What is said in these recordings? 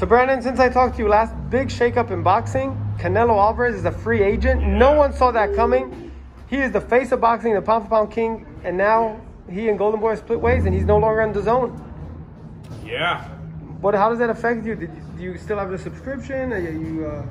So Brandon, since I talked to you last, big shakeup in boxing. Canelo Alvarez is a free agent. No one saw that coming. He is the face of boxing, the pound for pound king, and now he and Golden Boy split ways, and he's no longer on DAZN. Yeah. But how does that affect you? Did you, do you still have the subscription? Are you, uh,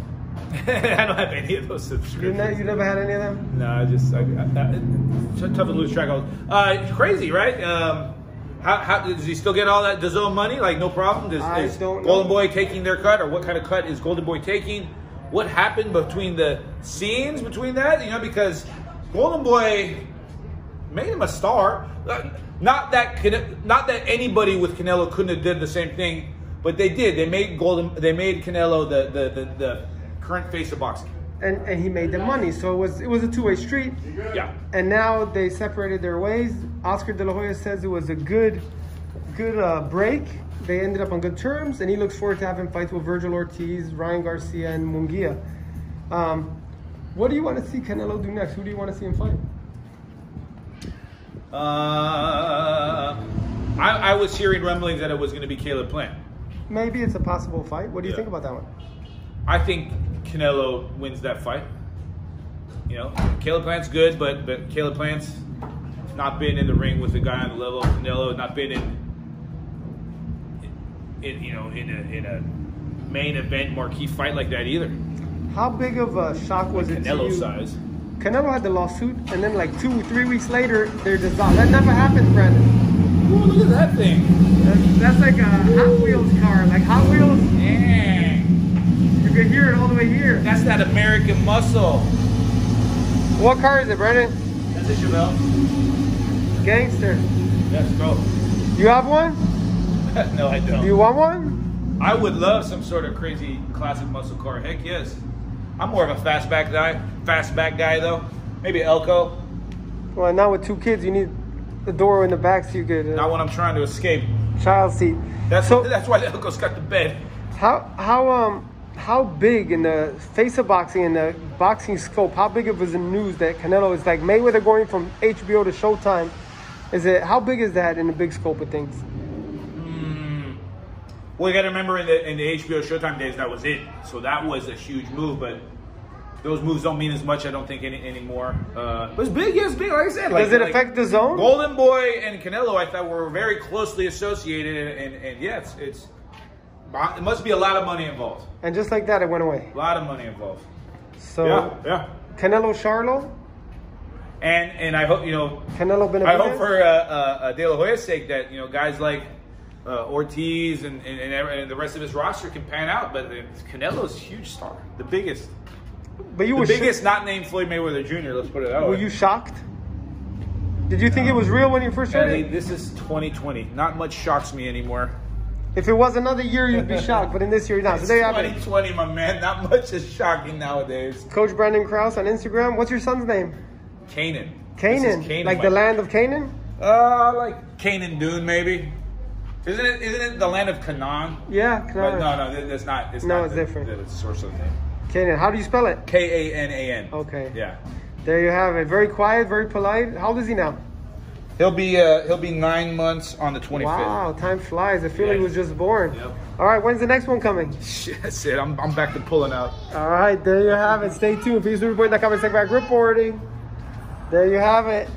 I don't have any of those you, subscriptions. you never had any of them? No, I just I, I, I, tough to lose track of. Uh, it's crazy, right? Um, how, how does he still get all that DAZN money? Like no problem. Does, I is Golden know. Boy taking their cut, or what kind of cut is Golden Boy taking? What happened between the scenes between that? You know, because Golden Boy made him a star. Uh, Not that not that anybody with Canelo couldn't have did the same thing, but they did. They made Golden. They made Canelo the the, the, the current face of boxing. And and he made the money, so it was it was a two way street. Yeah. And now they separated their ways. Oscar De La Hoya says it was a good, good uh, break. They ended up on good terms, and he looks forward to having fights with Vergil Ortiz, Ryan Garcia, and Munguia. Um, what do you want to see Canelo do next? Who do you want to see him fight? Uh, I, I was hearing rumblings that it was going to be Caleb Plant. Maybe it's a possible fight. What do you Yeah. think about that one? I think Canelo wins that fight. You know, Caleb Plant's good, but but Caleb Plant's not been in the ring with a guy on the level of Canelo. Not been in, in you know, in a in a main event marquee fight like that either. How big of a shock was it to Canelo you? size. Canelo had the lawsuit, and then like two, three weeks later, they're dissolved. That never happened, Brandon. Ooh, look at that thing. That's, that's like a Hot Wheels car. Like Hot Wheels, Dang. Can hear it all the way here. That's that American muscle. What car is it, Brandon? That's a Chevelle. Gangster. Let's go. You have one? no, I don't. Do you want one? I would love some sort of crazy classic muscle car. Heck yes. I'm more of a fastback guy. Fastback guy though. Maybe Elko. Well, now with two kids, you need the door in the back so you could uh, Not when I'm trying to escape. child seat. That's so. that's why Elko's got the bed. How how um how big in the face of boxing in the boxing scope? How big of is the news that Canelo is like Mayweather going from HBO to Showtime? Is it how big is that in the big scope of things? Well, you got to remember in the in the HBO Showtime days that was it. So that was a huge move, but those moves don't mean as much. I don't think any anymore. Uh, but it's big. Yeah, it's big. Like I said, like, Does it like affect DAZN? Golden Boy and Canelo, I thought were very closely associated, and, and, and yeah, it's, it's it must be a lot of money involved. And just like that, it went away. A lot of money involved. So yeah, yeah. Canelo Charlo, And and I hope you know. Canelo Benavidez. I hope for uh, uh, uh, De La Hoya's sake that you know guys like uh, Ortiz and, and, and the rest of his roster can pan out. But Canelo's a huge star, the biggest, but you the were biggest not named Floyd Mayweather Jr. Let's put it that were way. you shocked? Did you think it was real when you first heard it? this is 2020. Not much shocks me anymore. If it was another year, you'd be shocked. But in this year, you're not. So there you have it. 2020, my man. Not much is shocking nowadays. Coach Brandon Krause on Instagram. What's your son's name? Canaan. Canaan. Canaan, like the land of Canaan? Uh, like Canaan Dune, maybe. Isn't it? Isn't it the land of Canaan? Yeah, But Canaan. no, no, that- that's not. It's No, not it's the, different. The source of the name. Canaan. How do you spell it? K A N A N. Okay. Yeah. There you have it. Very quiet, very polite. How old is he now? He'll be uh, he'll be nine months on the 25th. Wow, time flies. I feel Yeah. he was just born. Yep. All right, when's the next one coming? Shit, that's it. I'm, I'm back to pulling out. All right, there you have it. Stay tuned. Please report in the comment section back reporting. There you have it.